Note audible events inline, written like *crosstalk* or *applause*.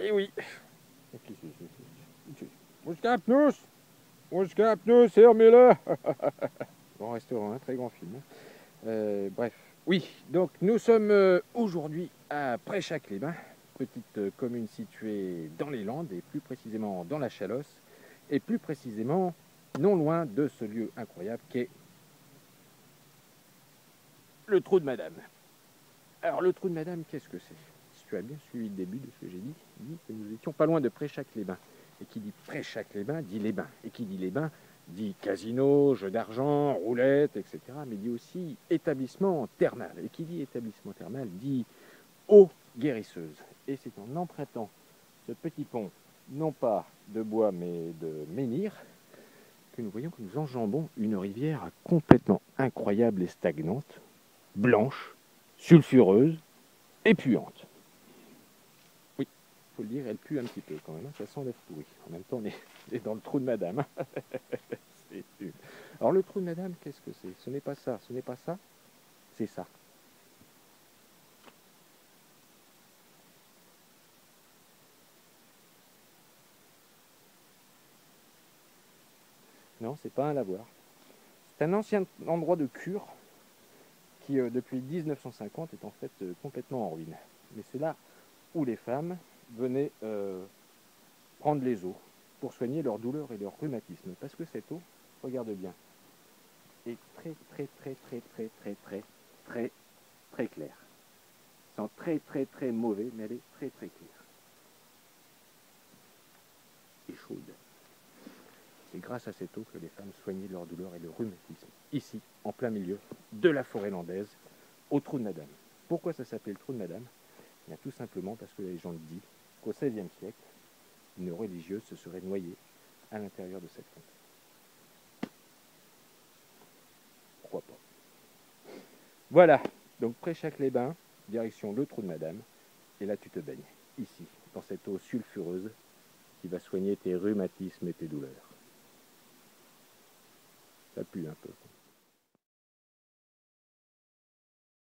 Et oui. Muscapnus Muscapnus, Hermule Bon restaurant, un très grand film. Hein. Euh, bref, oui, donc nous sommes euh, aujourd'hui à Préchac-les-Bains, petite euh, commune située dans les Landes et plus précisément dans la Chalosse, et plus précisément non loin de ce lieu incroyable qu'est le trou de Madame. Alors le trou de Madame, qu'est-ce que c'est? Tu as bien suivi le début de ce que j'ai dit, que nous étions pas loin de Préchac-les-Bains. Et qui dit Préchac-les-Bains dit les bains. Et qui dit les bains dit casino, jeu d'argent, roulette, etc. Mais dit aussi établissement thermal. Et qui dit établissement thermal dit eau guérisseuse. Et c'est en empruntant ce petit pont, non pas de bois mais de menhir, que nous voyons que nous enjambons une rivière complètement incroyable et stagnante, blanche, sulfureuse et puante. Faut le dire, elle pue un petit peu quand même, hein, ça sent l'œuf pourri. En même temps, on est, dans le trou de madame. *laughs* Alors le trou de madame, qu'est-ce que c'est? Ce n'est pas ça, ce n'est pas ça, c'est ça. Non, c'est pas un lavoir. C'est un ancien endroit de cure qui, euh, depuis 1950, est en fait euh, complètement en ruine. Mais c'est là où les femmes venaient euh, prendre les eaux pour soigner leurs douleurs et leurs rhumatismes. Parce que cette eau, regarde bien, est très très très très très très très très très claire. Sent très très très mauvais, mais elle est très très claire. Et chaude. C'est grâce à cette eau que les femmes soignaient leurs douleurs et leur rhumatisme, ici, en plein milieu de la forêt landaise, au trou de Madame. Pourquoi ça s'appelle trou de Madame? Eh Tout simplement parce que la légende dit qu'au XVIe siècle, une religieuse se serait noyée à l'intérieur de cette fontaine. Pourquoi pas? Voilà, donc Préchac-les-Bains, direction le trou de Madame, et là tu te baignes, ici, dans cette eau sulfureuse qui va soigner tes rhumatismes et tes douleurs. Ça pue un peu.